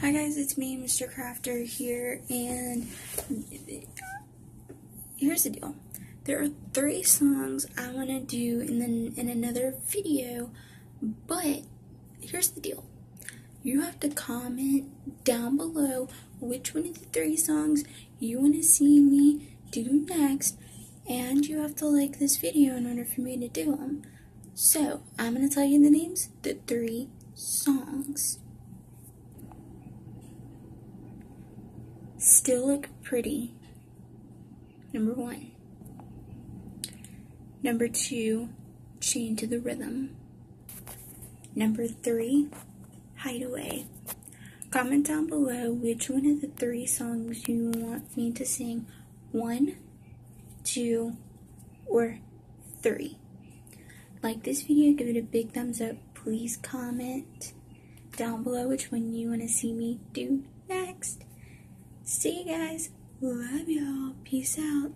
Hi guys, it's me, Mr. Crafter here, and here's the deal. There are three songs I want to do in the, in another video, but here's the deal. You have to comment down below which one of the three songs you want to see me do next, and you have to like this video in order for me to do them. So, I'm going to tell you the names, the three songs. Still look pretty. Number one. Number two, chain to the rhythm. Number three, hideaway. Comment down below which one of the three songs you want me to sing. One, two, or three. Like this video, give it a big thumbs up. Please comment down below which one you want to see me do. See you guys. Love y'all. Peace out.